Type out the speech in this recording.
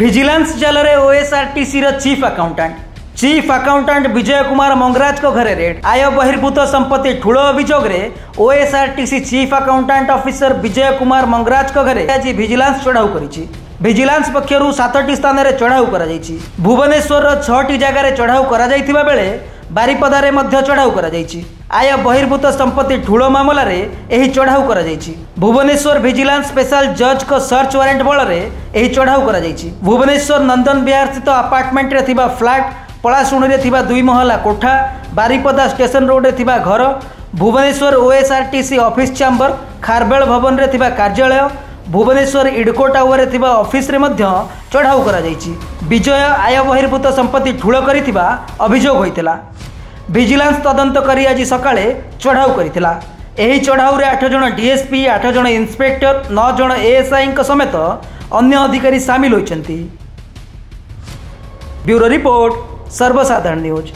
Vigilance ଜାଲରେ ଓଏସ୍ଆରଟିସିର chief accountant chief accountant Bijay Kumar ମଙ୍ଗରାଜଙ୍କ ଘରେ ରେଡ୍ ଆୟ ବହିର୍ଭୂତ ସମ୍ପତ୍ତି ଠୁଳ ଅଭିଯୋଗରେ OSRTC chief accountant officer Bijay Kumar ମଙ୍ଗରାଜଙ୍କ ଘରେ ଆଜି ଭିଜିଲାନ୍ସ ଚଢ଼ାଉ କରିଛି। ଭିଜିଲାନ୍ସ ପକ୍ଷରୁ ସାତଟି ସ୍ଥାନରେ ଚଢ଼ାଉ କରାଯାଇଛି। ଭୁବନେଶ୍ୱରର ଛଅଟି ଜାଗାରେ ଚଢ଼ାଉ କରାଯାଇଥିବା ବେଳେ ବାରିପଦାରେ ମଧ୍ୟ ଚଢ଼ାଉ କରାଯାଇଛି। ଆୟ ବହିର୍ଭୂତ ସମ୍ପତ୍ତି ଠୁଳ ମାମଲାରେ ଏହି ଚଢ଼ାଉ କରାଯାଇଛି। ଭୁବନେଶ୍ୱର ଭିଜିଲାନ୍ସ ସ୍ପେଶାଲ ଜଜ୍ଙ୍କ ସର୍ଚ୍ଚ ୱାରେଣ୍ଟ ବଳରେ ଏହି ଚଢ଼ାଉ କରାଯାଇଛି। ଭୁବନେଶ୍ୱର ନନ୍ଦନ ବିହାର ସ୍ଥିତ ଆପାର୍ଟମେଣ୍ଟରେ ଥିବା ଫ୍ଲାଟ୍ ପଳାଶୁଣୀରେ ଥିବା ଦୁଇ ମହଲା କୋଠା ବାରିପଦା ଷ୍ଟେସନ ରୋଡ଼ରେ ଥିବା ଘର Bhubaneswar OSRTC office chamber Kharabela ଭବନରେ ଥିବା କାର୍ଯ୍ୟାଳୟ ଭୁବନେଶ୍ୱର ଇଡକୋ ଟାୱାରରେ ଥିବା ଅଫିସରେ ମଧ୍ୟ ଚଢ଼ାଉ କରାଯାଇଛି। ବିଜୟ ଆୟ ବହିର୍ଭୂତ ସମ୍ପତ୍ତି ଠୁଳ କରିଥିବା ଅଭିଯୋଗ ହୋଇଥିଲା। ଭିଜିଲାନ୍ସ ତଦନ୍ତ କରି ଆଜି ସକାଳେ ଚଢ଼ାଉ କରିଥିଲା। ଏହି ଚଢ଼ାଉରେ ଆଠ ଜଣ ଡିଏସ୍ପି ଆଠ ଜଣ ଇନ୍ସପେକ୍ଟର ନଅ ଜଣ ଏଏସ୍ଆଇଙ୍କ ସମେତ ଅନ୍ୟ ଅଧିକାରୀ ସାମିଲ ହୋଇଛନ୍ତି। ବ୍ୟୁରୋ ରିପୋର୍ଟ ସର୍ବସାଧାରଣ ନ୍ୟୁଜ୍।